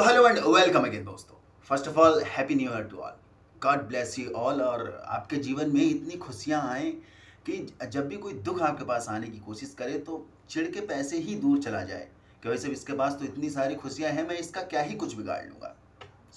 तो hello and welcome again दोस्तों. First of all happy new year to all God bless you all और आपके जीवन में इतनी खुशियाँ आए कि जब भी कोई दुख आपके पास आने की कोशिश करे तो चिड़ के पैसे ही दूर चला जाए। कि वैसे इसके पास तो इतनी सारी खुशियाँ हैं, मैं इसका क्या ही कुछ बिगाड़ लूँगा।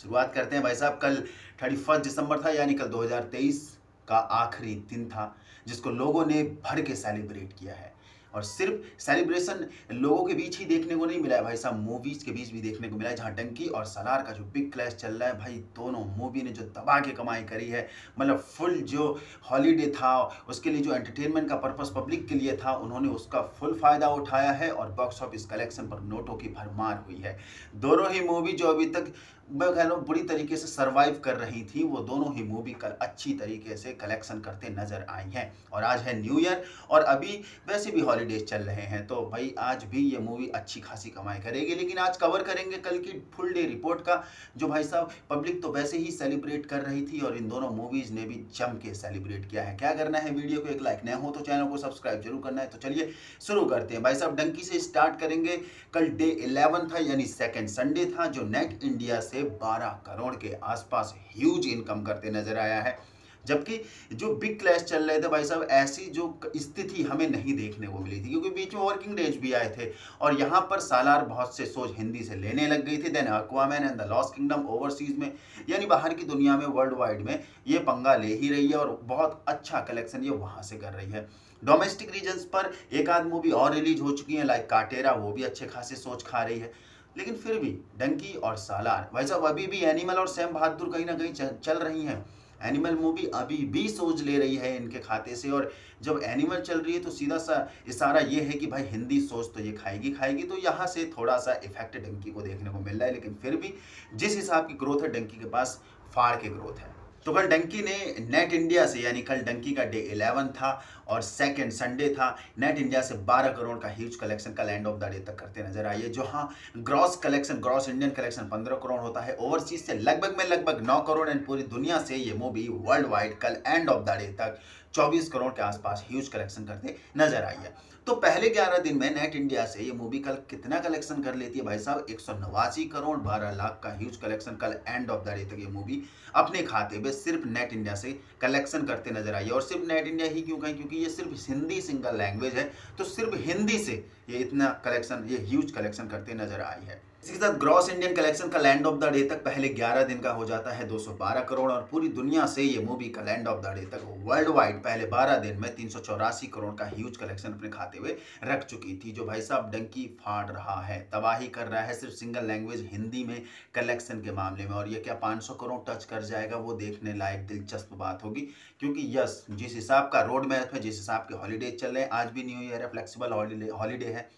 शुरुआत करते हैं भाई साहब, कल थर्टी फ़र्स्ट दिसंबर था, यानी कल 2023 का आखिरी दिन था, जिसको लोगों ने भर के सेलिब्रेट किया है। और सिर्फ़ सेलिब्रेशन लोगों के बीच ही देखने को नहीं मिला है। भाई साहब मूवीज़ के बीच भी देखने को मिला है, जहाँ डंकी और सलार का जो बिग क्लैश चल रहा है, भाई दोनों मूवी ने जो दबा के कमाई करी है मतलब फुल जो हॉलीडे था, उसके लिए जो एंटरटेनमेंट का पर्पस पब्लिक के लिए था, उन्होंने उसका फुल फ़ायदा उठाया है और बॉक्स ऑफ़िस कलेक्शन पर नोटों की भरमार हुई है। दोनों ही मूवी जो अभी तक मैं कह रहा बुरी तरीके से सरवाइव कर रही थी, वो दोनों ही मूवी कल अच्छी तरीके से कलेक्शन करते नज़र आई हैं। और आज है न्यू ईयर और अभी वैसे भी हॉलीडेज चल रहे हैं तो भाई आज भी ये मूवी अच्छी खासी कमाई करेगी। लेकिन आज कवर करेंगे कल की फुल डे रिपोर्ट का, जो भाई साहब पब्लिक तो वैसे ही सेलिब्रेट कर रही थी, और इन दोनों मूवीज़ ने भी जम के सेलिब्रेट किया है। क्या करना है वीडियो को, एक लाइक नया हो तो चैनल को सब्सक्राइब ज़रूर करना है। तो चलिए शुरू करते हैं। भाई साहब, डंकी से स्टार्ट करेंगे। कल डे इलेवन था, यानी सेकेंड संडे था, जो नेट इंडिया से 12 करोड़ के आसपास ह्यूज इनकम करते नज़र आया है। जबकि जो बिग क्लैश चल रहे थे भाई साहब, ऐसी जो स्थिति हमें नहीं देखने को मिली थी, क्योंकि बीच में वर्किंग डेज़ भी आए थे और यहाँ पर सालार बहुत से सोच हिंदी से लेने लग गई थी। Then Aquaman and the Lost Kingdom overseas में, यानी बाहर की दुनिया में वर्ल्ड वाइड में ये पंगा ले ही रही है और बहुत अच्छा कलेक्शन ये वहाँ से कर रही है। डोमेस्टिक रीजन्स पर एक आध मूवी और रिलीज़ हो चुकी है लाइक काटेरा वो भी अच्छे खासे सोच खा रही है। लेकिन फिर भी, डंकी और सालार, भाई साहब, अभी भी एनिमल और सैम बहादुर कहीं ना कहीं चल रही हैं। एनिमल मूवी अभी भी सोच ले रही है इनके खाते से और जब एनिमल चल रही है तो सीधा सा इशारा ये है कि भाई हिंदी सोच तो ये खाएगी खाएगी तो यहाँ से थोड़ा सा इफ़ेक्ट डंकी को देखने को मिल रहा है। लेकिन फिर भी जिस हिसाब की ग्रोथ है, डंकी के पास फाड़ के ग्रोथ है। तो कल डंकी ने नेट इंडिया से, यानी कल डंकी का डे 11 था और सेकेंड संडे था, नेट इंडिया से 12 करोड़ का ह्यूज कलेक्शन कल एंड ऑफ़ द डे तक करते नज़र आइए, जो हाँ gross collection gross Indian collection 15 crore होता है ओवरसीज से लगभग में लगभग 9 करोड़ एंड पूरी दुनिया से ये मूवी वर्ल्ड वाइड कल एंड ऑफ़ द डे तक 24 करोड़ के आसपास ह्यूज कलेक्शन करते नज़र आई है। तो पहले 11 दिन में नेट इंडिया से ये मूवी कल कितना कलेक्शन कर लेती है भाई साहब? एक सौ नवासी करोड़ 12 लाख का ह्यूज कलेक्शन कल एंड ऑफ़ द डे तक ये मूवी अपने खाते में सिर्फ़ नेट इंडिया से कलेक्शन करते नज़र आई है। और सिर्फ़ नेट इंडिया ही क्यों कहें? क्योंकि ये सिर्फ़ हिंदी सिंगल लैंग्वेज है तो सिर्फ़ हिंदी से ये इतना कलेक्शन ये ह्यूज कलेक्शन करते नज़र आई है। इसके साथ ग्रॉस इंडियन कलेक्शन का लैंड ऑफ़ द डे तक पहले 11 दिन का हो जाता है 212 करोड़ और पूरी दुनिया से ये मूवी का लैंड ऑफ़ द डे तक वर्ल्ड वाइड पहले 12 दिन में तीन सौ चौरासी करोड़ का ह्यूज कलेक्शन अपने खाते हुए रख चुकी थी, जो भाई साहब डंकी फाड़ रहा है, तबाही कर रहा है सिर्फ़ सिंगल लैंग्वेज हिंदी में कलेक्शन के मामले में और ये क्या पाँच करोड़ टच कर जाएगा, वो देखने लायक दिलचस्प बात होगी, क्योंकि यस, जिस हिसाब का रोड मैप है, जिस हिसाब के हॉलीडे चल रहे हैं, आज भी न्यू ईयर है फ्लेक्सिबल हॉलीडे है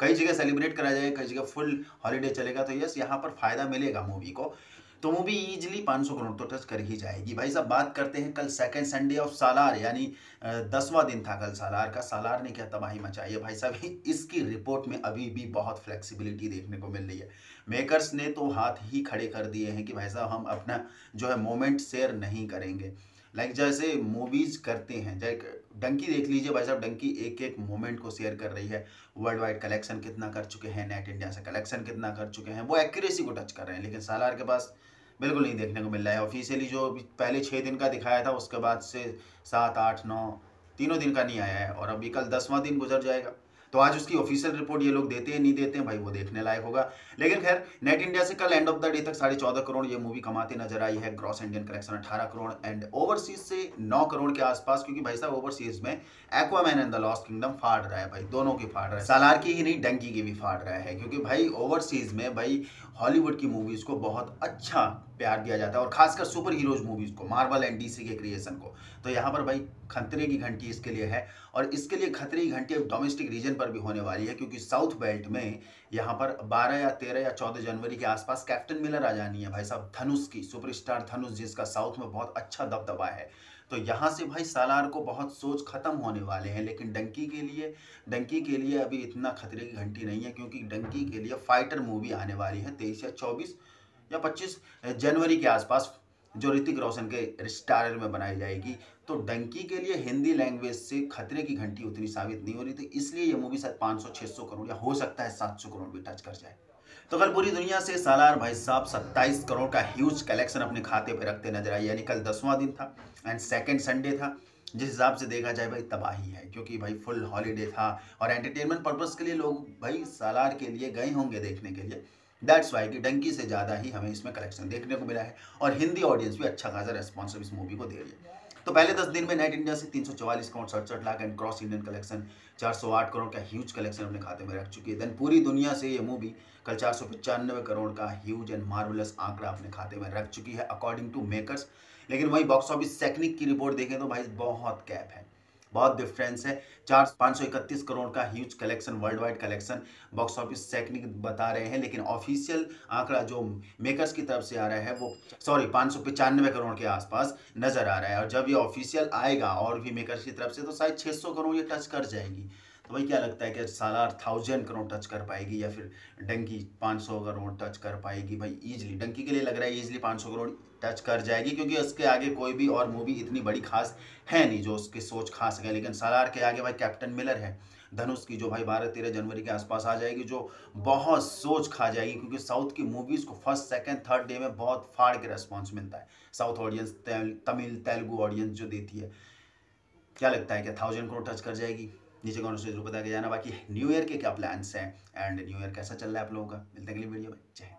कई जगह सेलिब्रेट कराया जाएगा कई जगह फुल हॉलीडे चलेगा तो यस यहाँ पर फ़ायदा मिलेगा मूवी को। तो मूवी इजीली 500 करोड़ तो टच कर ही जाएगी। भाई साहब, बात करते हैं कल सेकंड संडे ऑफ़ सालार यानी दसवां दिन था कल सालार का। सालार ने क्या तबाही मचाई है? भाई साहब, इसकी रिपोर्ट में अभी भी बहुत फ्लेक्सिबिलिटी देखने को मिल रही है। मेकर्स ने तो हाथ ही खड़े कर दिए हैं कि भाई साहब, हम अपना जो है मोमेंट शेयर नहीं करेंगे। लाइक जैसे मूवीज़ करते हैं डंकी देख लीजिए भाई साहब डंकी एक एक मोमेंट को शेयर कर रही है। वर्ल्ड वाइड कलेक्शन कितना कर चुके हैं नेट इंडिया से कलेक्शन कितना कर चुके हैं, वो एक्यूरेसी को टच कर रहे हैं। लेकिन सालार के पास बिल्कुल नहीं देखने को मिल रहा है। ऑफिशियली जो पहले छः दिन का दिखाया था, उसके बाद से सात, आठ, नौ, तीनों दिन का नहीं आया है। और अभी कल दसवां दिन गुजर जाएगा। तो आज उसकी ऑफिशियल रिपोर्ट ये लोग देते हैं, नहीं देते हैं, भाई वो देखने लायक होगा। लेकिन खैर नेट इंडिया से कल एंड ऑफ़ द डे तक साढ़े चौदह करोड़ ये मूवी कमाती नज़र आई है। ग्रॉस इंडियन कलेक्शन अठारह करोड़ एंड ओवरसीज से नौ करोड़ के आसपास, क्योंकि भाई साहब ओवरसीज में Aquaman and the Lost Kingdom फाड़ रहा है भाई, दोनों की फाड़ रहा है। सालार की ही नहीं डंकी की भी फाड़ रहा है, क्योंकि भाई ओवरसीज में भाई हॉलीवुड की मूवीज़ को बहुत अच्छा प्यार दिया जाता है, और खासकर सुपर हीरोज मूवीज़ को मार्वल एंड डीसी के क्रिएशन को। तो यहाँ पर भाई खतरे की घंटी इसके लिए है, और इसके लिए खतरे की घंटी अब डोमेस्टिक रीजन पर भी होने वाली है, क्योंकि साउथ बेल्ट में यहाँ पर 12 या 13 या 14 जनवरी के आसपास कैप्टन मिलर आ जानी है भाई साहब, धनुष की, सुपरस्टार धनुष जिसका साउथ में बहुत अच्छा दबदबा है। तो यहाँ से भाई सालार को बहुत सोच खत्म होने वाले हैं, लेकिन डंकी के लिए, डंकी के लिए अभी इतना खतरे की घंटी नहीं है, क्योंकि डंकी के लिए फाइटर मूवी आने वाली है तेईस या चौबीस या पच्चीस जनवरी के आसपास। जो ऋतिक रोशन के स्टारर में बनाई जाएगी। तो डंकी के लिए हिंदी लैंग्वेज से खतरे की घंटी उतनी साबित नहीं हो रही थी इसलिए ये मूवी शायद 500 600 करोड़ या हो सकता है 700 करोड़ भी टच कर जाए। तो कल पूरी दुनिया से सालार भाई साहब 27 करोड़ का ह्यूज कलेक्शन अपने खाते पे रखते नज़र आए, यानी कल दसवां दिन था एंड सेकेंड संडे था, जिस हिसाब से देखा जाए भाई तबाही है, क्योंकि भाई फुल हॉलीडे था और एंटरटेनमेंट पर्पज़ के लिए लोग भाई सालार के लिए गए होंगे देखने के लिए। दैट्स वाई कि डंकी से ज़्यादा ही हमें इसमें कलेक्शन देखने को मिला है और हिंदी ऑडियंस भी अच्छा खासा रेस्पॉन्स इस मूवी को दे रही है। तो पहले दस दिन में नेट इंडिया से तीन सौ चवालीस करोड़, सड़सठ lakh and gross Indian collection 408 crore का ह्यूज कलेक्शन अपने खाते में रख चुकी है। देन पूरी दुनिया से ये मूवी कल चार सौ पचानवे करोड़ का ह्यूज एंड मार्वलस आंकड़ा अपने खाते में रख चुकी है अकॉर्डिंग टू मेकर्स लेकिन वही बॉक्स ऑफ़िस टेक्निक की रिपोर्ट देखें तो भाई बहुत कैप है। बहुत डिफरेंस है। चार पाँच सौ इकतीस करोड़ का huge collection worldwide collection box office technique बता रहे हैं, लेकिन ऑफिशियल आंकड़ा जो मेकर्स की तरफ़ से आ रहा है, वो सॉरी पाँच सौ पचानवे करोड़ के आसपास नज़र आ रहा है। और जब ये ऑफिशियल आएगा और भी मेकर्स की तरफ़ से तो शायद छः सौ करोड़ ये टच कर जाएगी। तो वही क्या लगता है कि सालार थाउज़ेंड करोड़ टच कर पाएगी या फिर डंकी पाँच सौ करोड़ टच कर पाएगी? भाई ईजिली डंकी के लिए लग रहा है ईजिली पाँच सौ करोड़ टच कर जाएगी, क्योंकि उसके आगे कोई भी और मूवी इतनी बड़ी खास है नहीं जो उसकी सोच खा सके लेकिन सालार के आगे भाई कैप्टन मिलर है, धनुष की जो भाई बारह तेरह जनवरी के आसपास आ जाएगी, जो बहुत सोच खा जाएगी, क्योंकि साउथ की मूवीज़ को फ़र्स्ट सेकंड थर्ड डे में बहुत फाड़ के रेस्पॉन्स मिलता है। South audience Tamil, Telugu audience जो देती है, क्या लगता है कि थाउज़ेंड करोड़ टच कर जाएगी? नीचे कमेंट से ज़रूर बता के जाना। बाकी न्यू ईयर के क्या प्लान्स हैं? एंड न्यू ईयर कैसा चल रहा है आप लोगों का? मिलते हैं अगली वीडियो में। जय